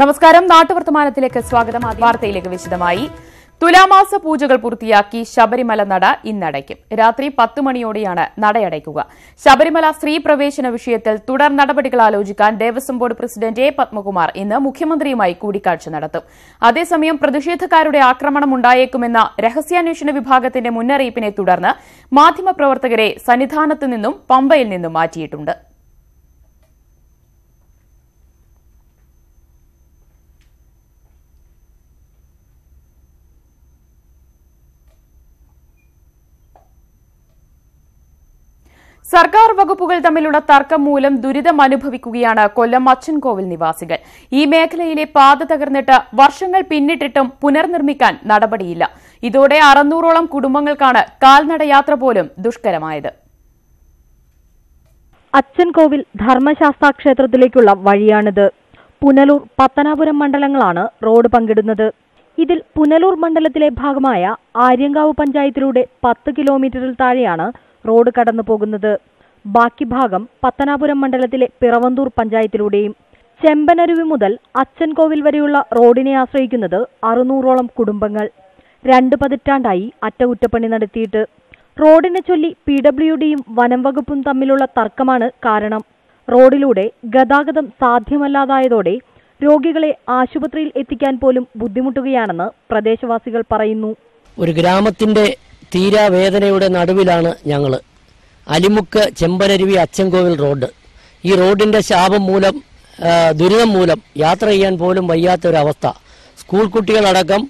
നമസ്കാരം. നാട്ടുവർത്തമാനത്തിലേക്ക് സ്വാഗതം. വാർത്തയിലേക്ക് വിശദമായി. തുലാമാസ പൂജകൾ പൂർത്തിയാക്കി ശബരിമല നട ഇന്നടയ്ക്കും. രാത്രി പത്ത് മണിയോടെയാണ് നടയടയ്ക്കുക. ശബരിമല സ്ത്രീ പ്രവേശന വിഷയത്തിൽ തുടർ നടപടികൾ ആലോചിക്കാൻ Devaswom board president A Padmakumar ഇന്ന് മുഖ്യമന്ത്രിയുമായി കൂടിക്കാഴ്ച നടത്തും. അതേസമയം പ്രതിഷേധക്കാരുടെ ആക്രമണം ഉണ്ടായേക്കുമെന്ന രഹസ്യാന്വേഷണ വിഭാഗത്തിന്റെ മുന്നറിയിപ്പിനെ തുടർന്ന് മാധ്യമപ്രവർത്തകരെ സന്നിധാനത്ത് നിന്നും പമ്പയിൽ നിന്നും മാറ്റിയിട്ടുണ്ട്. സർക്കാർ വകുപ്പുകൾ തമ്മിലുള്ള തർക്കം മൂലം ദുരിതം അനുഭവിക്കുകയാണ് കൊല്ലം അച്ചൻകോവിൽ നിവാസികൾ. ഈ മേഖലയിലെ പാത തകർന്നിട്ട് വർഷങ്ങൾ പിന്നിട്ടിട്ടും പുനർനിർമ്മിക്കാൻ നടപടിയില്ല. ഇതോടെ അറുന്നൂറോളം കുടുംബങ്ങൾക്കാണ് കാൽനടയാത്ര പോലും ദുഷ്കരമായത്. അച്ചൻകോവിൽ ധർമ്മശാസ്ത്ര ക്ഷേത്രത്തിലേക്കുള്ള വഴിയാണിത്. പുനലൂർ പത്തനാപുരം മണ്ഡലങ്ങളാണ് റോഡ് പങ്കിടുന്നത്. ഇതിൽ പുനലൂർ മണ്ഡലത്തിലെ ഭാഗമായ ആര്യങ്കാവ് പഞ്ചായത്തിലൂടെ പത്ത് കിലോമീറ്ററിൽ താഴെയാണ് റോഡ് കടന്നു പോകുന്നത് ബാക്കി ഭാഗം പത്തനാപുരം മണ്ഡലത്തിലെ പിറവന്തൂർ പഞ്ചായത്തിലൂടെയും ചെമ്പനരുവി മുതൽ അച്ചൻകോവിൽ വരെയുള്ള റോഡിനെ ആശ്രയിക്കുന്നത് അറുന്നൂറോളം കുടുംബങ്ങൾ. രണ്ട് പതിറ്റാണ്ടായി അറ്റകുറ്റപ്പണി നടത്തിയിട്ട്. റോഡിനെ ചൊല്ലി പി ഡബ്ല്യു ഡിയും വനം വകുപ്പും തമ്മിലുള്ള തർക്കമാണ് കാരണം. റോഡിലൂടെ ഗതാഗതം സാധ്യമല്ലാതായതോടെ രോഗികളെ ആശുപത്രിയിൽ എത്തിക്കാൻ പോലും ബുദ്ധിമുട്ടുകയാണെന്ന് പ്രദേശവാസികൾ പറയുന്നു. ഒരു ഗ്രാമത്തിന്റെ തീരാവേദനയുടെ നടുവിലാണ് ഞങ്ങൾ അലിമുക്ക് ചെമ്പനരുവി അച്ചൻകോവിൽ റോഡ്. ഈ റോഡിന്റെ ശാപം മൂലം ദുരിതം മൂലം യാത്ര ചെയ്യാൻ പോലും വയ്യാത്തൊരവസ്ഥ. സ്കൂൾ കുട്ടികളടക്കം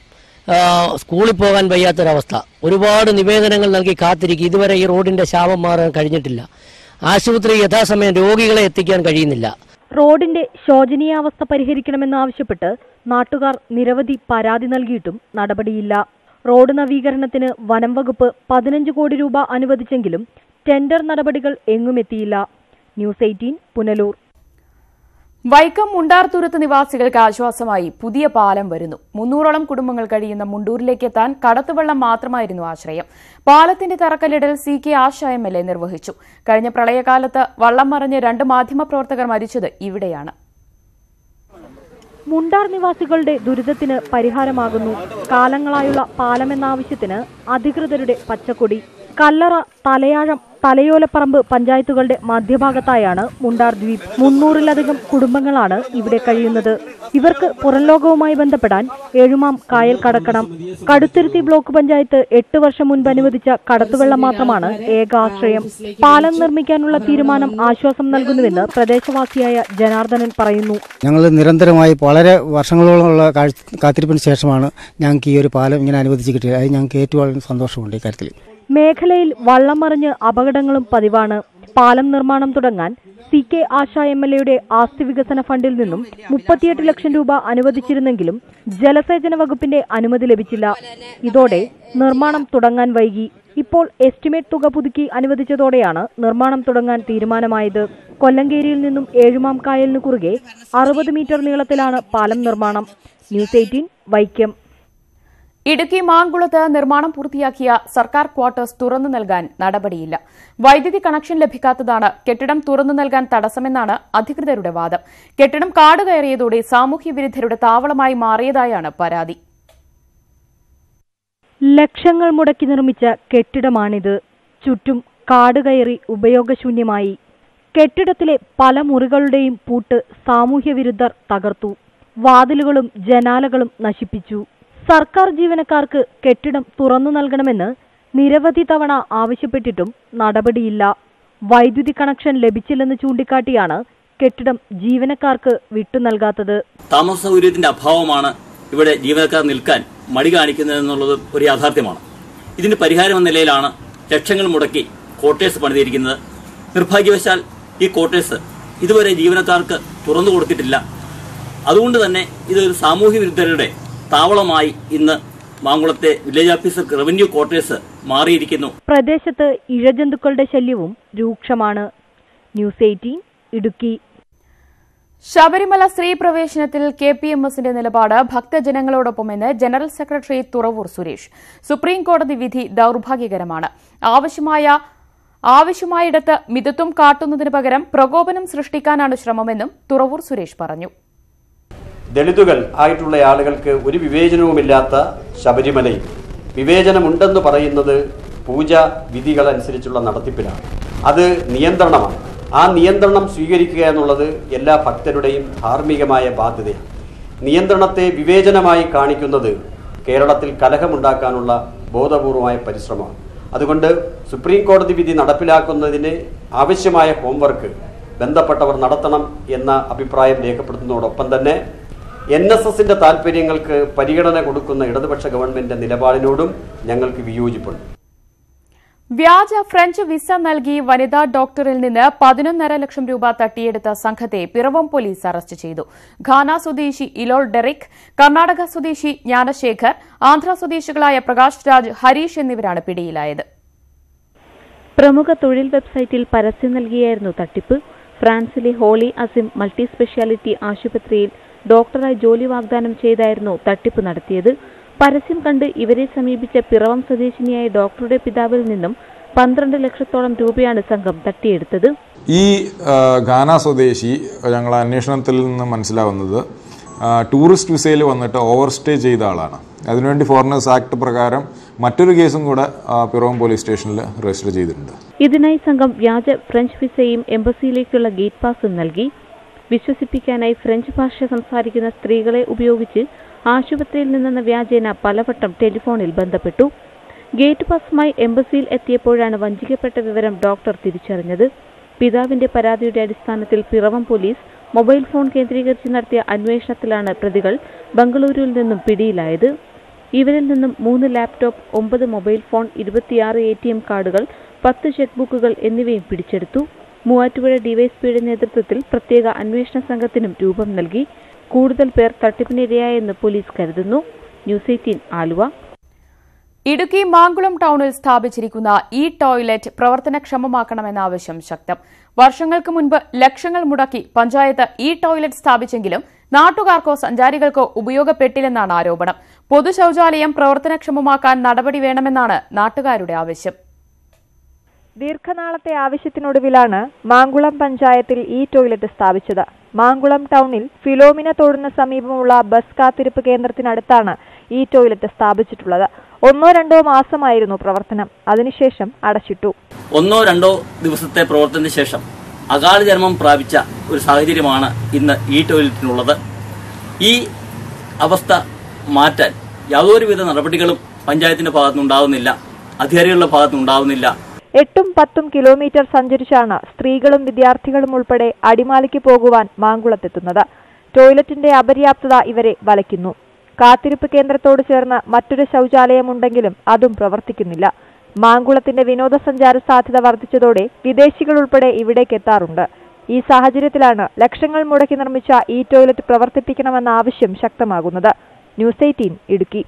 സ്കൂളിൽ പോകാൻ വയ്യാത്തൊരവസ്ഥ. ഒരുപാട് നിവേദനങ്ങൾ നൽകി കാത്തിരിക്കും ഇതുവരെ ഈ റോഡിന്റെ ശാപം മാറാൻ കഴിഞ്ഞിട്ടില്ല. ആശുപത്രി യഥാസമയം രോഗികളെ എത്തിക്കാൻ കഴിയുന്നില്ല. റോഡിന്റെ ശോചനീയാവസ്ഥ പരിഹരിക്കണമെന്നാവശ്യപ്പെട്ട് നാട്ടുകാർ നിരവധി പരാതി നൽകിയിട്ടും നടപടിയില്ല. റോഡ് നവീകരണത്തിന് വനം വകുപ്പ് പതിനഞ്ച് കോടി രൂപ അനുവദിച്ചെങ്കിലും ടെൻഡർ നടപടികൾ എങ്ങുമെത്തിയില്ല ന്യൂസ് എയ്റ്റീൻ പുനലൂർ. വൈക്കം മുണ്ടാർത്തുരുത്ത് നിവാസികൾക്ക് ആശ്വാസമായി പുതിയ പാലം വരുന്നു. മുന്നൂറോളം കുടുംബങ്ങൾ കഴിയുന്ന മുണ്ടൂരിലേക്ക് എത്താൻ കടത്തുവെള്ളം മാത്രമായിരുന്നു ആശ്രയം. പാലത്തിന്റെ തറക്കല്ലിടൽ C K Asha M L A നിർവഹിച്ചു. കഴിഞ്ഞ പ്രളയകാലത്ത് വള്ളം മറിഞ്ഞ് രണ്ട് മാധ്യമപ്രവർത്തകർ മരിച്ചത് ഇവിടെയാണ്. മുണ്ടാർ നിവാസികളുടെ ദുരിതത്തിന് പരിഹാരമാകുന്നു. കാലങ്ങളായുള്ള പാലമെന്ന ആവശ്യത്തിന് അധികൃതരുടെ പച്ചക്കൊടി. കല്ലറ തലയാഴം തലയോലപ്പറമ്പ് പഞ്ചായത്തുകളുടെ മധ്യഭാഗത്തായാണ് മുണ്ടാർ ദ്വീപ്. മുന്നൂറിലധികം കുടുംബങ്ങളാണ് ഇവിടെ കഴിയുന്നത്. ഇവർക്ക് പുറംലോകവുമായി ബന്ധപ്പെടാൻ ഏഴുമാം കായൽ കടക്കണം. കടുത്തുരുത്തി ബ്ലോക്ക് പഞ്ചായത്ത് എട്ട് വർഷം മുൻപ് അനുവദിച്ച കടത്തുവെള്ളം മാത്രമാണ് ഏക ആശ്രയം. പാലം നിർമ്മിക്കാനുള്ള തീരുമാനം ആശ്വാസം നൽകുന്നുവെന്ന് പ്രദേശവാസിയായ ജനാർദ്ദനൻ പറയുന്നു. ഞങ്ങൾ നിരന്തരമായി വളരെ വർഷങ്ങളോളമുള്ള കാത്തിരിപ്പിന് ശേഷമാണ് ഞങ്ങൾക്ക് ഈ ഒരു പാലം ഇങ്ങനെ അനുവദിച്ച് കിട്ടിയത്. അത് ഞങ്ങൾക്ക് ഏറ്റവും സന്തോഷമുണ്ട് ഇക്കാര്യത്തിൽ മേഖലയിൽ വള്ളം മറിഞ്ഞ് അപകടങ്ങളും പതിവാണ്. പാലം നിർമ്മാണം തുടങ്ങാൻ C K Asha M L എയുടെ ആസ്തി വികസന ഫണ്ടിൽ നിന്നും മുപ്പത്തിയെട്ട് ലക്ഷം രൂപ അനുവദിച്ചിരുന്നെങ്കിലും ജലസേചന വകുപ്പിന്റെ അനുമതി ലഭിച്ചില്ല. ഇതോടെ നിർമ്മാണം തുടങ്ങാൻ വൈകി. ഇപ്പോൾ എസ്റ്റിമേറ്റ് തുക പുതുക്കി അനുവദിച്ചതോടെയാണ് നിർമ്മാണം തുടങ്ങാൻ തീരുമാനമായത്. കൊല്ലങ്കേരിയിൽ നിന്നും ഏഴുമാം കായലിനു കുറുകെ അറുപത് മീറ്റർ നീളത്തിലാണ് പാലം നിർമ്മാണം. News eighteen Vaikom. ഇടുക്കി മാങ്കുളത്ത് നിർമ്മാണം പൂർത്തിയാക്കിയ സർക്കാർ ക്വാർട്ടേഴ്സ് തുറന്നു നൽകാൻ നടപടിയില്ല. വൈദ്യുതി കണക്ഷൻ ലഭിക്കാത്തതാണ് കെട്ടിടം തുറന്നു നൽകാൻ തടസ്സമെന്നാണ് അധികൃതരുടെ വാദം. കെട്ടിടം കാട് കയറിയതോടെ സാമൂഹ്യ വിരുദ്ധരുടെ താവളമായി മാറിയതായാണ് പരാതി. ലക്ഷങ്ങൾ മുടക്കി നിർമ്മിച്ച കെട്ടിടമാണിത്. ചുറ്റും കാട് കയറി ഉപയോഗശൂന്യമായി. കെട്ടിടത്തിലെ പല മുറികളുടെയും പൂട്ട് സാമൂഹ്യ വിരുദ്ധർ തകർത്തു. വാതിലുകളും ജനാലകളും നശിപ്പിച്ചു. സർക്കാർ ജീവനക്കാർക്ക് കെട്ടിടം തുറന്നു നൽകണമെന്ന് നിരവധി തവണ ആവശ്യപ്പെട്ടിട്ടും നടപടിയില്ല. വൈദ്യുതി കണക്ഷൻ ലഭിച്ചില്ലെന്ന് ചൂണ്ടിക്കാട്ടിയാണ് കെട്ടിടം ജീവനക്കാർക്ക് വിട്ടു നൽകാത്തത്. താമസ സൗകര്യത്തിന്റെ അഭാവമാണ് ഇവിടെ ജീവനക്കാർ നിൽക്കാൻ മടി കാണിക്കുന്നതെന്നുള്ളത് ഒരു യാഥാർത്ഥ്യമാണ്. ഇതിന് പരിഹാരം എന്ന നിലയിലാണ് ലക്ഷങ്ങൾ മുടക്കി കോട്ടേഴ്സ് പണിതിരിക്കുന്നത്. നിർഭാഗ്യവശാൽ ഈ കോട്ടേഴ്സ് ഇതുവരെ ജീവനക്കാർക്ക് തുറന്നു കൊടുത്തിട്ടില്ല. അതുകൊണ്ട് തന്നെ ഇതൊരു സാമൂഹ്യ വിരുദ്ധരുടെ താവളമായി ഇന്ന് മാങ്കുളത്തെ വില്ലേജ് ഓഫീസർ റവന്യൂ ക്വാർട്ടേഴ്സ് മാറിയിരിക്കുന്നു. പ്രദേശത്ത് ഇഴജന്തുക്കളുടെ ശല്യവും രൂക്ഷമാണ്. News eighteen Idukki. ശബരിമല സ്ത്രീ പ്രവേശനത്തിൽ കെ പി എം എസിന്റെ നിലപാട് ഭക്തജനങ്ങളോടൊപ്പമെന്ന് general secretary Thuravoor Suresh. Supreme കോടതി വിധി ദൌർഭാഗ്യകരമാണ്. ആവശ്യമായ ആവശ്യമായിടത്ത് മിതത്വം കാട്ടുന്നതിന് പകരം പ്രകോപനം സൃഷ്ടിക്കാനാണ് ശ്രമമെന്നും തുറവൂർ സുരേഷ് പറഞ്ഞു. ദളിതുകൾ ആയിട്ടുള്ള ആളുകൾക്ക് ഒരു വിവേചനവുമില്ലാത്ത ശബരിമലയിൽ വിവേചനമുണ്ടെന്ന് പറയുന്നത് പൂജ വിധികൾ അനുസരിച്ചുള്ള നടത്തിപ്പിലാണ്. അത് നിയന്ത്രണമാണ്. ആ നിയന്ത്രണം സ്വീകരിക്കുക എന്നുള്ളത് എല്ലാ ഭക്തരുടെയും ധാർമ്മികമായ ബാധ്യതയാണ്. നിയന്ത്രണത്തെ വിവേചനമായി കാണിക്കുന്നത് കേരളത്തിൽ കലഹമുണ്ടാക്കാനുള്ള ബോധപൂർവമായ പരിശ്രമമാണ്. അതുകൊണ്ട് സുപ്രീം കോടതി വിധി നടപ്പിലാക്കുന്നതിന് ആവശ്യമായ ഹോംവർക്ക് ബന്ധപ്പെട്ടവർ നടത്തണം എന്ന അഭിപ്രായം രേഖപ്പെടുത്തുന്നതോടൊപ്പം തന്നെ എൻ എസ് എസിന്റെ താല്പര്യങ്ങൾക്ക് പരിഗണന കൊടുക്കുന്ന ഇടതുപക്ഷ ഗവൺമെന്റിന്റെ നിലപാടിനോടും ഞങ്ങൾക്ക് വിയോജിപ്പുണ്ട്. വ്യാജ ഫ്രഞ്ച് വിസ നൽകി വനിതാ ഡോക്ടറിൽ നിന്ന് പതിനൊന്നര ലക്ഷം രൂപ തട്ടിയെടുത്ത സംഘത്തെ പിറവം പോലീസ് അറസ്റ്റ് ചെയ്തു. ഘാന സ്വദേശി ഇലോൾ ഡെറിക് കർണാടക സ്വദേശി ജ്ഞാനശേഖർ ആന്ധ്ര സ്വദേശികളായ പ്രകാശ് രാജ് ഹരീഷ് എന്നിവരാണ് പിടിയിലായത്. പ്രമുഖ തൊഴിൽ വെബ്സൈറ്റിൽ പരസ്യം നൽകിയായിരുന്നു തട്ടിപ്പ്. ഫ്രാൻസിലെ ഹോളി അസിം മൾട്ടി സ്പെഷ്യാലിറ്റി ആശുപത്രിയിൽ ഡോക്ടറായി ജോലി വാഗ്ദാനം ചെയ്തായിരുന്നു തട്ടിപ്പ് നടത്തിയത്. പരസ്യം കണ്ട് ഇവരെ സമീപിച്ച പിറവം സ്വദേശിനിയായ ഡോക്ടറുടെ പിതാവിൽ നിന്നും പന്ത്രണ്ട് ലക്ഷത്തോളം രൂപയാണ് സംഘം തട്ടിയെടുത്തത്. ഈ ഗാന സ്വദേശി ഞങ്ങൾ അന്വേഷണത്തിൽ നിന്ന് മനസ്സിലാവുന്നത് ടൂറിസ്റ്റ് വിസയിൽ വന്നിട്ട് ഓവർ സ്റ്റേ ചെയ്ത ആളാണ്. അതിനുവേണ്ടി ഫോറിനേഴ്സ് ആക്ട് പ്രകാരം മറ്റൊരു കേസും കൂടെ പിറവം പോലീസ് സ്റ്റേഷനിൽ രജിസ്റ്റർ ചെയ്തിട്ടുണ്ട്. ഇതിനായി സംഘം വ്യാജ ഫ്രഞ്ച് വിസയും എംബസിയിലേക്കുള്ള ഗേറ്റ് പാസും നൽകി. വിശ്വസിപ്പിക്കാനായി ഫ്രഞ്ച് ഭാഷ സംസാരിക്കുന്ന സ്ത്രീകളെ ഉപയോഗിച്ച് ആശുപത്രിയിൽ നിന്നെന്ന വ്യാജേന പലവട്ടം ടെലിഫോണിൽ ബന്ധപ്പെട്ടു. ഗേറ്റ് പാസുമായി എംബസിയിൽ എത്തിയപ്പോഴാണ് വഞ്ചിക്കപ്പെട്ട വിവരം ഡോക്ടർ തിരിച്ചറിഞ്ഞത്. പിതാവിന്റെ പരാതിയുടെ അടിസ്ഥാനത്തിൽ പിറവം പോലീസ് മൊബൈൽ ഫോൺ കേന്ദ്രീകരിച്ച് നടത്തിയ അന്വേഷണത്തിലാണ് പ്രതികൾ ബംഗളൂരുവിൽ നിന്നും പിടിയിലായത്. ഇവരിൽ നിന്നും മൂന്ന് ലാപ്ടോപ്പ് ഒമ്പത് മൊബൈൽ ഫോൺ ഇരുപത്തിയാറ് എ കാർഡുകൾ പത്ത് ചെക്ക് ബുക്കുകൾ എന്നിവയും പിടിച്ചെടുത്തു. മൂവാറ്റുപുഴ ഡിവൈഎസ്പിയുടെ നേതൃത്വത്തിൽ പ്രത്യേക അന്വേഷണ സംഘത്തിനും രൂപം നൽകി കൂടുതൽ പേർ തട്ടിപ്പിനിരയായെന്ന് പോലീസ് കരുതുന്നു. News eighteen Aluva. Idukki Mankulam ടൌണിൽ സ്ഥാപിച്ചിരിക്കുന്ന ഇ ടോയ്ലറ്റ് പ്രവർത്തനക്ഷമമാക്കണമെന്ന ആവശ്യം ശക്തം. വർഷങ്ങൾക്ക് മുൻപ് ലക്ഷങ്ങൾ മുടക്കി പഞ്ചായത്ത് ഇ ടോയ്ലറ്റ് സ്ഥാപിച്ചെങ്കിലും നാട്ടുകാർക്കോ സഞ്ചാരികൾക്കോ ഉപയോഗപ്പെട്ടില്ലെന്നാണ് ആരോപണം. പൊതുശൌചാലയം പ്രവർത്തനക്ഷമമാക്കാൻ നടപടി വേണമെന്നാണ് നാട്ടുകാരുടെ ആവശ്യം. ദീർഘനാളത്തെ ആവശ്യത്തിനൊടുവിലാണ് മാങ്കുളം പഞ്ചായത്തിൽ ഈ ടോയ്ലറ്റ് സ്ഥാപിച്ചത്. മാങ്കുളം ടൗണിൽ ഫിലോമിന തോടിന് സമീപമുള്ള ബസ് കാത്തിരിപ്പ് കേന്ദ്രത്തിനടുത്താണ് ഈ ടോയ്ലറ്റ് സ്ഥാപിച്ചിട്ടുള്ളത്. ഒന്നോ രണ്ടോ മാസമായിരുന്നു പ്രവർത്തനം. അതിനുശേഷം അടച്ചിട്ടു. ഒന്നോ രണ്ടോ ദിവസത്തെ പ്രവർത്തനത്തിന് ശേഷം അകാല ജന്മം പ്രാപിച്ച ഒരു സാഹചര്യമാണ് ഇന്ന് ഈ ടോയ്ലറ്റിനുള്ളത്. ഈ അവസ്ഥ മാറ്റാൻ യാതൊരുവിധ നടപടികളും പഞ്ചായത്തിന്റെ ഭാഗത്തുനിന്നുണ്ടാവുന്നില്ല. അധികാരികളുടെ ഭാഗത്തുനിന്നുണ്ടാവുന്നില്ല. എട്ടും പത്തും കിലോമീറ്റർ സഞ്ചരിച്ചാണ് സ്ത്രീകളും വിദ്യാർത്ഥികളും ഉൾപ്പെടെ അടിമാലിക്ക് പോകുവാൻ മാങ്കുളത്തെത്തുന്നത്. ടോയ്ലറ്റിന്റെ അപര്യാപ്തത ഇവരെ വലയ്ക്കുന്നു. കാത്തിരിപ്പ് കേന്ദ്രത്തോട് ചേർന്ന് മറ്റൊരു ശൗചാലയമുണ്ടെങ്കിലും അതും പ്രവർത്തിക്കുന്നില്ല. മാങ്കുളത്തിന്റെ വിനോദസഞ്ചാര സാധ്യത വർദ്ധിച്ചതോടെ വിദേശികൾ ഉൾപ്പെടെ ഇവിടേക്ക് എത്താറുണ്ട്. ഈ സാഹചര്യത്തിലാണ് ലക്ഷങ്ങൾ മുടക്കി നിർമ്മിച്ച ഈ ടോയ്ലറ്റ് പ്രവർത്തിപ്പിക്കണമെന്ന ആവശ്യം ശക്തമാകുന്നത്. News eighteen Idukki.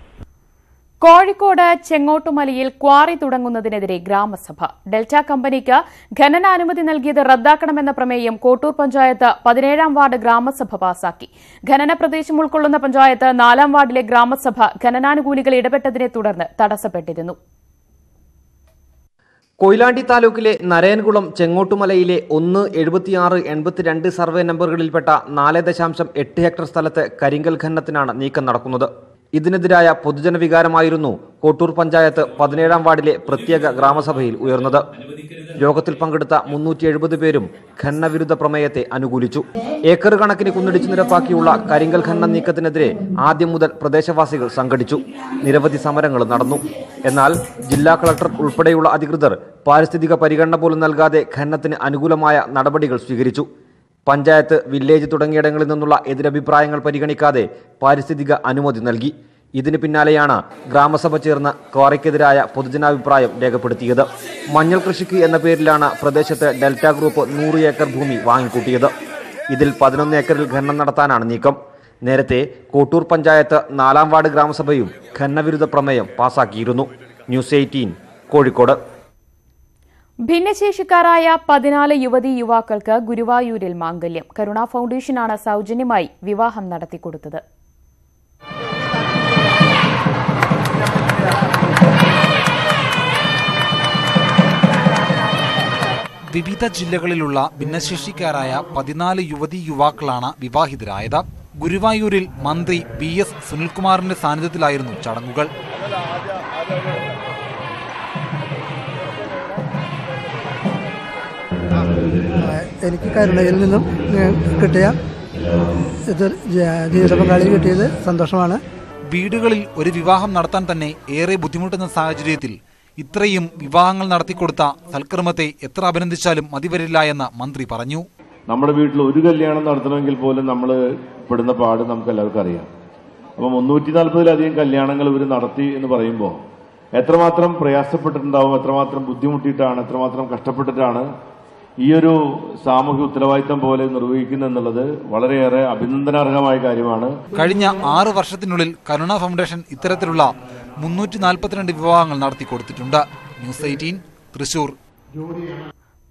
കോഴിക്കോട് ചെങ്ങോട്ടുമലയിൽ ക്വാറി തുടങ്ങുന്നതിനെതിരെ ഗ്രാമസഭ. ഡെൽറ്റ കമ്പനിക്ക് ഖനനാനുമതി നൽകിയത് റദ്ദാക്കണമെന്ന പ്രമേയം കോട്ടൂർ പഞ്ചായത്ത് പതിനേഴാം വാർഡ് ഗ്രാമസഭ പാസാക്കി. ഖനന പ്രദേശം ഉൾക്കൊള്ളുന്ന പഞ്ചായത്ത് നാലാം വാർഡിലെ ഗ്രാമസഭ ഖനനാനുകൂലികൾ ഇടപെട്ടതിനെ തുടർന്ന് തടസ്സപ്പെട്ടിരുന്നു. കൊയിലാണ്ടി താലൂക്കിലെ നരയൻകുളം ചെങ്ങോട്ടുമലയിലെ ഒന്ന് എഴുപത്തിയാറ് എൺപത്തിരണ്ട് സർവേ നമ്പറുകളിൽപ്പെട്ട നാല് ദശാംശം എട്ട് ഹെക്ടർ സ്ഥലത്ത് കരിങ്കൽ ഖനനത്തിനാണ് നീക്കം നടക്കുന്നത്. ഇതിനെതിരായ പൊതുജന വികാരമായിരുന്നു കോട്ടൂർ പഞ്ചായത്ത് പതിനേഴാം വാർഡിലെ പ്രത്യേക ഗ്രാമസഭയിൽ ഉയർന്നത്. യോഗത്തിൽ പങ്കെടുത്ത മുന്നൂറ്റി എഴുപത് പേരും ഖനനവിരുദ്ധ പ്രമേയത്തെ അനുകൂലിച്ചു. ഏക്കർ കണക്കിന് കുന്നിടിച്ചു നിരപ്പാക്കിയുള്ള കരിങ്കൽ ഖനന നീക്കത്തിനെതിരെ ആദ്യം മുതൽ പ്രദേശവാസികൾ സംഘടിച്ചു. നിരവധി സമരങ്ങൾ നടന്നു. എന്നാൽ ജില്ലാ കളക്ടർ ഉൾപ്പെടെയുള്ള അധികൃതർ പാരിസ്ഥിതിക പരിഗണന പോലും നൽകാതെ ഖനനത്തിന് അനുകൂലമായ നടപടികൾ സ്വീകരിച്ചു. പഞ്ചായത്ത് വില്ലേജ് തുടങ്ങിയിടങ്ങളിൽ നിന്നുള്ള എതിരഭിപ്രായങ്ങൾ പരിഗണിക്കാതെ പാരിസ്ഥിതിക അനുമതി നൽകി. ഇതിന് പിന്നാലെയാണ് ഗ്രാമസഭ ചേർന്ന് ക്വാറിക്കെതിരായ പൊതുജനാഭിപ്രായം രേഖപ്പെടുത്തിയത്. മഞ്ഞൾ കൃഷിക്ക് എന്ന പേരിലാണ് പ്രദേശത്ത് ഡെൽറ്റ ഗ്രൂപ്പ് നൂറ് ഏക്കർ ഭൂമി വാങ്ങിക്കൂട്ടിയത്. ഇതിൽ പതിനൊന്ന് ഏക്കറിൽ ഖനനം നടത്താനാണ് നീക്കം. നേരത്തെ കോട്ടൂർ പഞ്ചായത്ത് നാലാം വാർഡ് ഗ്രാമസഭയും ഖനനവിരുദ്ധ പ്രമേയം പാസാക്കിയിരുന്നു. News eighteen Kozhikode. ഭിന്നശേഷിക്കാരായ പതിനാല് യുവതി യുവാക്കൾക്ക് ഗുരുവായൂരിൽ മാംഗല്യം. കരുണ ഫൗണ്ടേഷനാണ് സൌജന്യമായി വിവാഹം നടത്തിക്കൊടുത്തത്. വിവിധ ജില്ലകളിലുള്ള ഭിന്നശേഷിക്കാരായ പതിനാല് യുവതി യുവാക്കളാണ് വിവാഹിതരായത്. ഗുരുവായൂരിൽ മന്ത്രി വി എസ് സുനിൽകുമാറിന്റെ സാന്നിധ്യത്തിലായിരുന്നു ചടങ്ങുകൾ. എനിക്ക് കരുണയിൽ നിന്നും കിട്ടിയ ഇത് ജീവിത പങ്കാളി കിട്ടിയത് സന്തോഷമാണ്. വീടുകളിൽ ഒരു വിവാഹം നടത്താൻ തന്നെ ഏറെ ബുദ്ധിമുട്ടുന്ന സാഹചര്യത്തിൽ ഇത്രയും വിവാഹങ്ങൾ നടത്തിക്കൊടുത്ത സൽക്കർമ്മത്തെ എത്ര അഭിനന്ദിച്ചാലും മതിവരില്ല എന്ന് മന്ത്രി പറഞ്ഞു. നമ്മുടെ വീട്ടിൽ ഒരു കല്യാണം നടത്തണമെങ്കിൽ പോലും നമ്മൾ പെടുന്ന പാട് നമുക്ക് എല്ലാവർക്കും അറിയാം. അപ്പം മുന്നൂറ്റി നാൽപ്പതിലധികം കല്യാണങ്ങൾ ഇവർ നടത്തി എന്ന് പറയുമ്പോൾ എത്രമാത്രം പ്രയാസപ്പെട്ടിട്ടുണ്ടാവും എത്രമാത്രം ബുദ്ധിമുട്ടിയിട്ടാണ് എത്രമാത്രം കഷ്ടപ്പെട്ടിട്ടാണ് ഈ ഒരു സാമൂഹ്യ ഉത്തരവാദിത്തം പോലെ നിർവഹിക്കുന്നു എന്നുള്ളത് വളരെയേറെ അഭിനന്ദനാർഹമായ കാര്യമാണ്. കഴിഞ്ഞ ആറ് വർഷത്തിനുള്ളിൽ കരുണ ഫൗണ്ടേഷൻ ഇത്തരത്തിലുള്ള മുന്നൂറ്റി നാൽപ്പത്തിരണ്ട് വിവാഹങ്ങൾ നടത്തി കൊടുത്തിട്ടുണ്ട്. News eighteen Thrissur.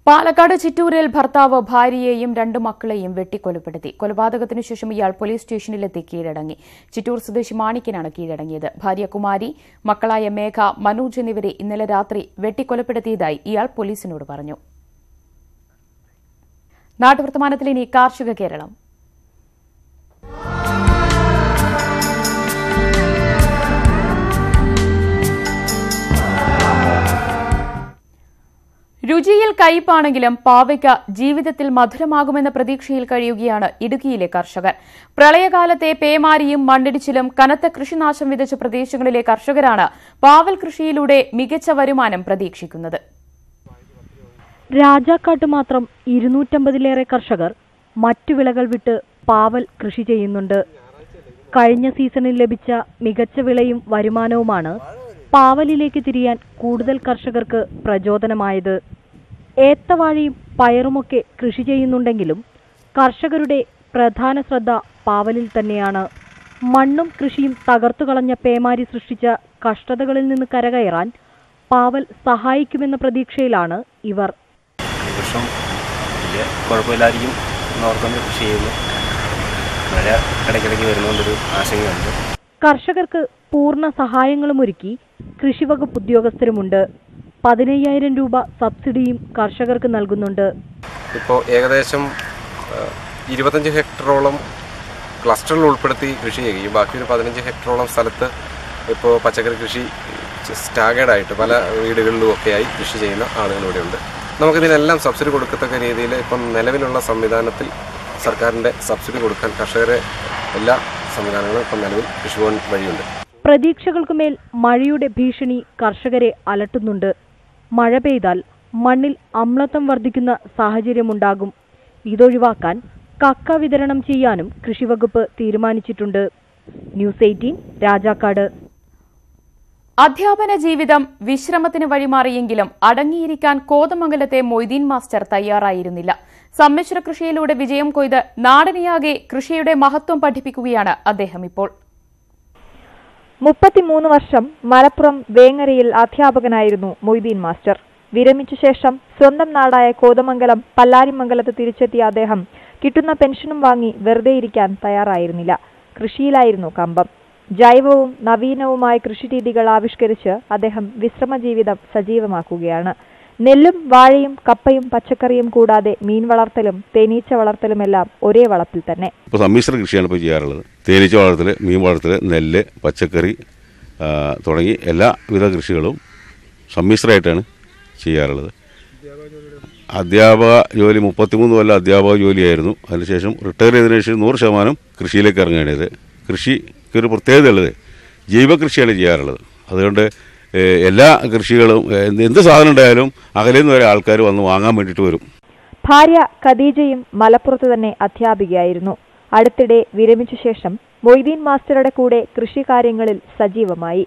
പാലക്കാട് ചിറ്റൂരിൽ ഭർത്താവ് ഭാര്യയെയും രണ്ട് മക്കളെയും വെട്ടിക്കൊലപ്പെടുത്തി. കൊലപാതകത്തിനു ശേഷം ഇയാൾ പോലീസ് സ്റ്റേഷനിലെത്തി കീഴടങ്ങി. ചിറ്റൂർ സ്വദേശി മാണിക്കനാണ് കീഴടങ്ങിയത്. ഭാര്യ കുമാരി മക്കളായ മേഘ മനോജ് എന്നിവരെ ഇന്നലെ രാത്രി വെട്ടിക്കൊലപ്പെടുത്തിയതായി ഇയാൾ പോലീസിനോട് പറഞ്ഞു. നാട്ടുവർത്തമാനത്തിൽ ഇനി കാർഷിക കേരളം. രുചിയിൽ കയ്പാണെങ്കിലും പാവയ്ക്ക ജീവിതത്തിൽ മധുരമാകുമെന്ന പ്രതീക്ഷയിൽ കഴിയുകയാണ് ഇടുക്കിയിലെ കർഷകർ. പ്രളയകാലത്തെ പേമാരിയും മണ്ണിടിച്ചിലും കനത്ത കൃഷിനാശം വിതച്ച പ്രദേശങ്ങളിലെ കർഷകരാണ് പാവൽ കൃഷിയിലൂടെ മികച്ച വരുമാനം പ്രതീക്ഷിക്കുന്നത്. രാജാക്കാട്ട് മാത്രം ഇരുന്നൂറ്റമ്പതിലേറെ കർഷകർ മറ്റു വിളകൾ വിട്ട് പാവൽ കൃഷി ചെയ്യുന്നുണ്ട്. കഴിഞ്ഞ സീസണിൽ ലഭിച്ച മികച്ച വിളയും വരുമാനവുമാണ് പാവലിലേക്ക് തിരിയാൻ കൂടുതൽ കർഷകർക്ക് പ്രചോദനമായത്. ഏത്തവാഴയും പയറുമൊക്കെ കൃഷി ചെയ്യുന്നുണ്ടെങ്കിലും കർഷകരുടെ പ്രധാന ശ്രദ്ധ പാവലിൽ തന്നെയാണ്. മണ്ണും കൃഷിയും തകർത്തു കളഞ്ഞ പേമാരി സൃഷ്ടിച്ച കഷ്ടതകളിൽ നിന്ന് കരകയറാൻ പാവൽ സഹായിക്കുമെന്ന പ്രതീക്ഷയിലാണ് ഇവർ. വർഷം വലിയ കുഴപ്പമില്ലായിരിക്കും എന്നോർക്കൊണ്ട് കൃഷി ചെയ്യുന്നു മഴ ഇടയ്ക്കിടയ്ക്ക് വരുന്നതുകൊണ്ടൊരു ആശങ്കയുണ്ട്. കർഷകർക്ക് പൂർണ സഹായങ്ങളും ഒരുക്കി കൃഷിവകുപ്പ് ഉദ്യോഗസ്ഥരുമുണ്ട്. പതിനയ്യായിരം രൂപ സബ്സിഡിയും കർഷകർക്ക് നൽകുന്നുണ്ട്. ഇപ്പോൾ ഏകദേശം ഇരുപത്തഞ്ച് ഹെക്ടറോളം ക്ലസ്റ്ററിൽ ഉൾപ്പെടുത്തി കൃഷി ചെയ്യുകയും ബാക്കി ഒരു പതിനഞ്ച് ഹെക്ടറോളം സ്ഥലത്ത് ഇപ്പോൾ പച്ചക്കറി കൃഷി സ്റ്റാഗേഡായിട്ട് പല വീടുകളിലും ഒക്കെയായി കൃഷി ചെയ്യുന്ന ആളുകൾ ഇവിടെയുണ്ട്. നമുക്കിതിനെല്ലാം സബ്സിഡി കൊടുക്കത്തക്ക രീതിയിൽ ഇപ്പം നിലവിലുള്ള സംവിധാനത്തിൽ സർക്കാരിന്റെ സബ്സിഡി കൊടുക്കാൻ കർഷകരെ എല്ലാ സംവിധാനങ്ങളും ഇപ്പം നിലവിൽ കൃഷി ഭവൻ വഴിയുണ്ട്. പ്രതീക്ഷകൾക്കുമേൽ മഴയുടെ ഭീഷണി കർഷകരെ അലട്ടുന്നുണ്ട്. മഴ പെയ്താൽ മണ്ണിൽ അമ്ലത്വം വർദ്ധിക്കുന്ന സാഹചര്യമുണ്ടാകും. ഇതൊഴിവാക്കാൻ കക്ക വിതരണം ചെയ്യാനും കൃഷിവകുപ്പ് തീരുമാനിച്ചിട്ടുണ്ട്. News eighteen Rajakkad. അധ്യാപന ജീവിതം വിശ്രമത്തിന് വഴിമാറിയെങ്കിലും അടങ്ങിയിരിക്കാൻ കോതമംഗലത്തെ മൊയ്തീൻ മാസ്റ്റർ തയ്യാറായിരുന്നില്ല. സമ്മിശ്ര കൃഷിയിലൂടെ വിജയം കൊയ്ത് നാടിനെയാകെ കൃഷിയുടെ മഹത്വം പഠിപ്പിക്കുകയാണ് അദ്ദേഹം ഇപ്പോൾ. മുപ്പത്തിമൂന്ന് വർഷം മലപ്പുറം വേങ്ങരയിൽ അധ്യാപകനായിരുന്നു മൊയ്തീൻ മാസ്റ്റർ. വിരമിച്ച ശേഷം സ്വന്തം നാടായ കോതമംഗലം പല്ലാരിമംഗലത്ത് തിരിച്ചെത്തിയ അദ്ദേഹം കിട്ടുന്ന പെൻഷനും വാങ്ങി വെറുതെയിരിക്കാൻ തയ്യാറായിരുന്നില്ല. കൃഷിയിലായിരുന്നു കമ്പം. ജൈവവും നവീനവുമായ കൃഷിരീതികൾ ആവിഷ്കരിച്ച് അദ്ദേഹം വിശ്രമജീവിതം സജീവമാക്കുകയാണ്. നെല്ലും വാഴയും കപ്പയും പച്ചക്കറിയും കൂടാതെ മീൻ വളർത്തലും തേനീച്ച വളർത്തലും എല്ലാം ഒരേ വളപ്പിൽ തന്നെ. ഇപ്പോൾ സമ്മിശ്ര കൃഷിയാണ് ഇപ്പോൾ ചെയ്യാറുള്ളത്. തേനീച്ച വളർത്തൽ മീൻ വളർത്തൽ നെല്ല് പച്ചക്കറി തുടങ്ങി എല്ലാവിധ കൃഷികളും സമ്മിശ്രമായിട്ടാണ് ചെയ്യാറുള്ളത്. അധ്യാപക ജോലി മുപ്പത്തിമൂന്ന് കൊല്ലം അധ്യാപക ജോലിയായിരുന്നു. അതിനുശേഷം റിട്ടയർ ചെയ്തതിനു ശേഷം നൂറ് ശതമാനം കൃഷിയിലേക്ക് ഇറങ്ങേണ്ടത് കൃഷിക്ക് ഒരു പ്രത്യേകതയുള്ളത് ജൈവ കൃഷിയാണ് ചെയ്യാറുള്ളത്. അതുകൊണ്ട് എല്ലാ കൃഷികളും എന്ത് സാധനം ഉണ്ടായാലും അകലെ നിന്ന് വരെ ആൾക്കാർ വന്ന് വാങ്ങാൻ വേണ്ടിയിട്ട് വരും. ഭാര്യ ഖദീജയും മലപ്പുറത്ത് തന്നെ അധ്യാപികയായിരുന്നു. അടുത്തിടെ വിരമിച്ച ശേഷം മൊയ്തീൻ മാസ്റ്ററുടെ കൂടെ കൃഷി കാര്യങ്ങളിൽ സജീവമായി.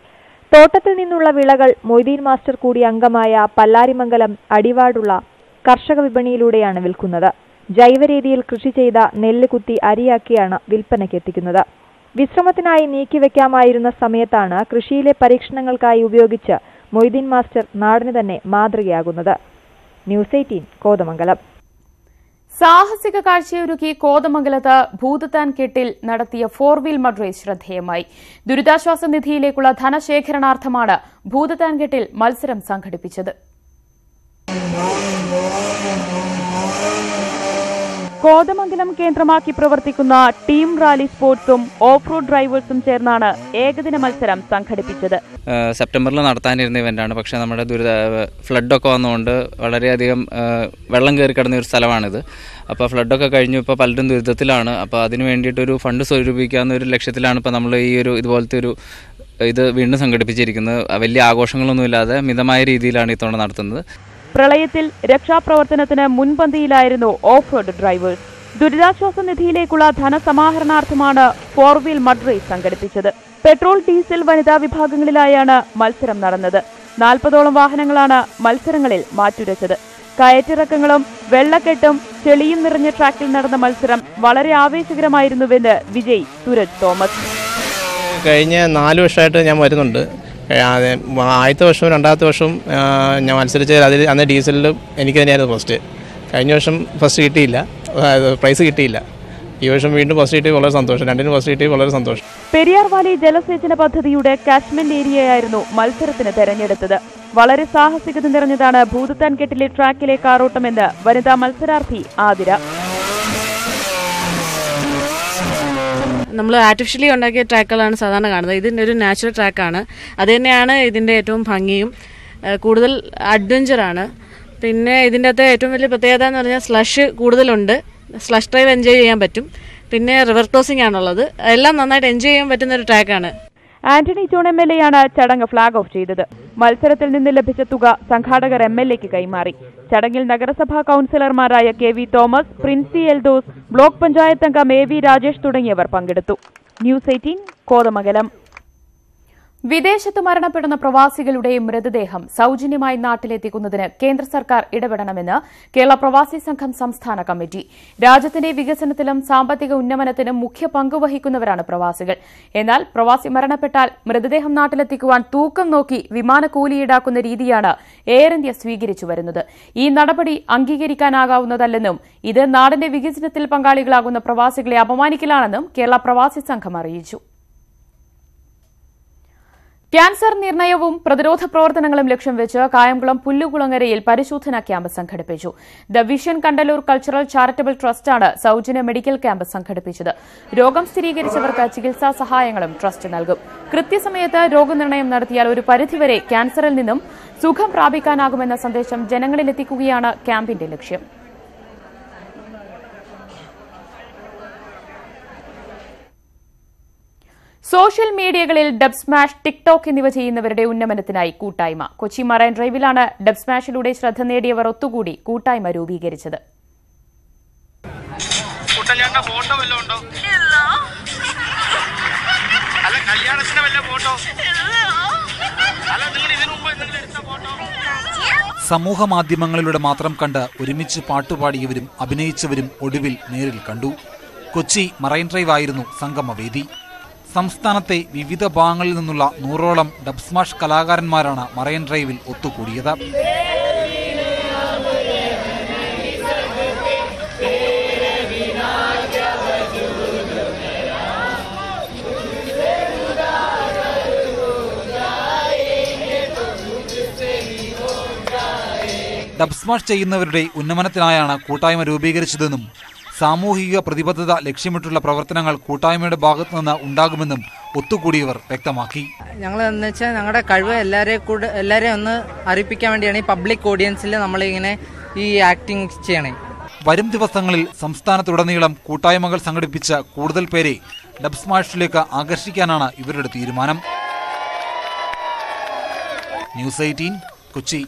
തോട്ടത്തിൽ നിന്നുള്ള വിളകൾ മൊയ്തീൻ മാസ്റ്റർ കൂടി അംഗമായ പല്ലാരിമംഗലം അടിവാടുള്ള കർഷക വിപണിയിലൂടെയാണ് വിൽക്കുന്നത്. ജൈവരീതിയിൽ കൃഷി ചെയ്ത നെല്ല് കുത്തി അരിയാക്കിയാണ് വിൽപ്പനയ്ക്ക് എത്തിക്കുന്നത്. വിശ്രമത്തിനായി നീക്കിവെക്കാമായിരുന്ന സമയത്താണ് കൃഷിയിലെ പരീക്ഷണങ്ങൾക്കായി ഉപയോഗിച്ച് മൊയ്തീൻ മാസ്റ്റർ നാടിന് തന്നെ മാതൃകയാകുന്നത്. News eighteen Kothamangalam. സാഹസിക കാഴ്ചയൊരുക്കി കോതമംഗലത്ത് ഭൂതത്താൻ കെട്ടിൽ നടത്തിയ ഫോർ വീൽ മഡ് റേസ് ശ്രദ്ധേയമായി. ദുരിതാശ്വാസ നിധിയിലേക്കുള്ള ധനശേഖരണാർത്ഥമാണ് ഭൂതത്താൻ കെട്ടിൽ മത്സരം സംഘടിപ്പിച്ചത്. കോതമംഗലം കേന്ദ്രമാക്കി പ്രവർത്തിക്കുന്ന ടീം റാലി സ്പോർട്സും ഓഫ് റോഡ് ഡ്രൈവേഴ്സും ചേർന്നാണ് ഏകദിന മത്സരം സംഘടിപ്പിച്ചത്. സെപ്റ്റംബറിൽ നടത്താനിരുന്ന ഇവന്റാണ്. പക്ഷേ നമ്മുടെ ദുരിത ഫ്ലഡൊക്കെ വന്നുകൊണ്ട് വളരെയധികം വെള്ളം കയറി കിടന്ന ഒരു സ്ഥലമാണിത്. അപ്പോൾ ഫ്ലഡൊക്കെ കഴിഞ്ഞു ഇപ്പോൾ പലരും ദുരിതത്തിലാണ്. അപ്പോൾ അതിന് വേണ്ടിയിട്ടൊരു ഫണ്ട് സ്വരൂപിക്കാവുന്ന ഒരു ലക്ഷ്യത്തിലാണ് ഇപ്പോൾ നമ്മൾ ഈ ഒരു ഇതുപോലത്തെ ഒരു ഇത് വീണ്ടും സംഘടിപ്പിച്ചിരിക്കുന്നത്. വലിയ ആഘോഷങ്ങളൊന്നുമില്ലാതെ മിതമായ രീതിയിലാണ് ഇത്തവണ നടത്തുന്നത്. പ്രളയത്തിൽ രക്ഷാപ്രവർത്തനത്തിന് മുൻപന്തിയിലായിരുന്നു ഓഫ് റോഡ് ഡ്രൈവേഴ്സ് ദുരിതാശ്വാസ നിധിയിലേക്കുള്ള ധനസമാഹരണാർത്ഥമാണ് ഫോർ വീൽ മഡ് റേസ് സംഘടിപ്പിച്ചത്. പെട്രോൾ ഡീസൽ വനിതാ വിഭാഗങ്ങളിലായാണ് മത്സരം നടന്നത്. നാൽപ്പതോളം വാഹനങ്ങളാണ് മത്സരങ്ങളിൽ മാറ്റുരച്ചത്. കയറ്റിറക്കങ്ങളും വെള്ളക്കെട്ടും ചെളിയും നിറഞ്ഞ ട്രാക്കിൽ നടന്ന മത്സരം വളരെ ആവേശകരമായിരുന്നുവെന്ന് വിജയ് സൂരജ് തോമസ്. കഴിഞ്ഞ നാല് വർഷമായിട്ട് ഞാൻ വരുന്നുണ്ട്. ആദ്യത്തെ വർഷവും രണ്ടാമത്തെ വർഷവും ഞാൻ മത്സരിച്ച അതിൽ അന്ന് ഡീസലിൽ എനിക്ക് തന്നെയായിരുന്നു ഫസ്റ്റ് കഴിഞ്ഞ വർഷം ഫസ്റ്റ് കിട്ടിയില്ല. പ്രൈസ് കിട്ടിയില്ല. ഈ വർഷം വീണ്ടും ഫസ്റ്റ് കിട്ടി വളരെ സന്തോഷം. രണ്ടിനും ഫസ്റ്റ് കിട്ടി വളരെ സന്തോഷം. പെരിയാർ വാലി ജലസേചന പദ്ധതിയുടെ കാച്ച്മെന്റ് ഏരിയയായിരുന്നു മത്സരത്തിന് തെരഞ്ഞെടുത്തത്. വളരെ സാഹസികത നിറഞ്ഞതാണ് ഭൂതത്താൻകെട്ടിലെ ട്രാക്കിലെ കാറോട്ടമെന്ന് വനിതാ മത്സരാർത്ഥി ആതിര. നമ്മൾ ആർട്ടിഫിഷ്യലി ഉണ്ടാക്കിയ ട്രാക്കുകളാണ് സാധാരണ കാണുന്നത്. ഇതിന്റെ ഒരു നാച്ചുറൽ ട്രാക്കാണ് അത് തന്നെയാണ് ഇതിന്റെ ഏറ്റവും ഭംഗിയും കൂടുതൽ അഡ്വഞ്ചറാണ് പിന്നെ ഇതിന്റെ അകത്ത് ഏറ്റവും വലിയ പ്രത്യേകത എന്ന് പറഞ്ഞാൽ സ്ലഷ് കൂടുതലുണ്ട്. സ്ലഷ് ഡ്രൈവ് എൻജോയ് ചെയ്യാൻ പറ്റും. പിന്നെ റിവർ ക്രോസിംഗ് ആണുള്ളത്. എല്ലാം നന്നായിട്ട് എൻജോയ് ചെയ്യാൻ പറ്റുന്ന ഒരു ട്രാക്കാണ് Antony John M L A ആണ് ചടങ്ങ് ഫ്ളാഗ് ഓഫ് ചെയ്തത്. മത്സരത്തിൽ നിന്ന് ലഭിച്ച തുക സംഘാടകർ എം എൽ എക്ക് കൈമാറി. ചടങ്ങിൽ നഗരസഭാ കൌൺസിലർമാരായ K V Thomas Princy Eldhose block panchayat അംഗം എ വി രാജേഷ് തുടങ്ങിയവർ പങ്കെടുത്തു. News eighteen Kothamangalam. വിദേശത്ത് മരണപ്പെടുന്ന പ്രവാസികളുടെ മൃതദേഹം സൌജന്യമായി നാട്ടിലെത്തിക്കുന്നതിന് കേന്ദ്ര സർക്കാർ ഇടപെടണമെന്ന് കേരള പ്രവാസി സംഘം സംസ്ഥാന കമ്മിറ്റി. രാജ്യത്തിന്റെ വികസനത്തിലും സാമ്പത്തിക ഉന്നമനത്തിനും മുഖ്യ പങ്ക് വഹിക്കുന്നവരാണ് പ്രവാസികൾ. എന്നാൽ പ്രവാസി മരണപ്പെട്ടാൽ മൃതദേഹം നാട്ടിലെത്തിക്കുവാൻ തൂക്കം നോക്കി വിമാനക്കൂലി ഈടാക്കുന്ന രീതിയാണ് എയർ ഇന്ത്യ സ്വീകരിച്ചു വരുന്നത്. ഈ നടപടി അംഗീകരിക്കാനാകാവുന്നതല്ലെന്നും ഇത് നാടിന്റെ വികസനത്തിൽ പങ്കാളികളാകുന്ന പ്രവാസികളെ അപമാനിക്കലാണെന്നും കേരള പ്രവാസി സംഘം അറിയിച്ചു. ക്യാൻസർ നിർണയവും പ്രതിരോധ പ്രവർത്തനങ്ങളും ലക്ഷ്യം വെച്ച് കായംകുളം പുല്ലുകുളങ്ങരയിൽ പരിശോധനാ ക്യാമ്പ് സംഘടിപ്പിച്ചു. The vision Kandalur cultural charitable ട്രസ്റ്റാണ് സൌജന്യ മെഡിക്കൽ ക്യാമ്പ് സംഘടിപ്പിച്ചത്. രോഗം സ്ഥിരീകരിച്ചവർക്ക് ചികിത്സാ സഹായങ്ങളും ട്രസ്റ്റ് നൽകും. കൃത്യസമയത്ത് രോഗനിർണയം നടത്തിയാൽ ഒരു പരിധിവരെ ക്യാൻസറിൽ നിന്നും സുഖം പ്രാപിക്കാനാകുമെന്ന സന്ദേശം ജനങ്ങളിലെത്തിക്കുകയാണ് ക്യാമ്പിന്റെ ലക്ഷ്യം. സോഷ്യൽ മീഡിയകളിൽ ഡബ് സ്മാഷ് ടിക്ടോക്ക് എന്നിവ ചെയ്യുന്നവരുടെ ഉന്നമനത്തിനായി കൂട്ടായ്മ. കൊച്ചി മറൈൻ ഡ്രൈവിലാണ് ഡബ് സ്മാഷിലൂടെ ശ്രദ്ധ നേടിയവർ ഒത്തുകൂടി കൂട്ടായ്മ രൂപീകരിച്ചത്. കുട്ടഞ്ഞാണ്ട ഫോട്ടോ വല്ലതും ഉണ്ടോ? അല്ല കല്യാണത്തിന്റെ വല്ല ഫോട്ടോ? അല്ല നിങ്ങൾ ഇതിനു മുമ്പ് നിങ്ങൾ എടുത്ത ഫോട്ടോ? സമൂഹ മാധ്യമങ്ങളിലൂടെ മാത്രം കണ്ട് ഒരുമിച്ച് പാട്ടുപാടിയവരും അഭിനയിച്ചവരും ഒടുവിൽ നേരിൽ കണ്ടു. കൊച്ചി മറൈൻ ഡ്രൈവ് ആയിരുന്നു സംഗമവേദി. സംസ്ഥാനത്തെ വിവിധ ഭാഗങ്ങളിൽ നിന്നുള്ള നൂറോളം ഡബ്സ്മാഷ് കലാകാരന്മാരാണ് മറൈൻ ഡ്രൈവിൽ ഒത്തുകൂടിയത്. ഡബ്സ്മാഷ് ചെയ്യുന്നവരുടെ ഉന്നമനത്തിനായാണ് കൂട്ടായ്മ രൂപീകരിച്ചതെന്നും സാമൂഹിക പ്രതിബദ്ധത ലക്ഷ്യമിട്ടുള്ള പ്രവർത്തനങ്ങൾ കൂട്ടായ്മയുടെ ഭാഗത്തു നിന്ന് ഉണ്ടാകുമെന്നും ഒത്തുകൂടിയവർ വ്യക്തമാക്കി. ഞങ്ങൾ എന്ന് വെച്ചാൽ ഞങ്ങളുടെ കഴിവ് എല്ലാവരെയും കൂടെ എല്ലാവരെയും ഒന്ന് അറിയിപ്പിക്കാൻ വേണ്ടിയാണ് ഈ പബ്ലിക് ഓഡിയൻസിൽ നമ്മളിങ്ങനെ ഈ ആക്ടിങ് ചെയ്യണേ. വരും ദിവസങ്ങളിൽ സംസ്ഥാനത്തുടനീളം കൂട്ടായ്മകൾ സംഘടിപ്പിച്ച കൂടുതൽ പേരെ ഡബ്സ്മാഷിലേക്ക് ആകർഷിക്കാനാണ് ഇവരുടെ തീരുമാനം. News eighteen Kochi.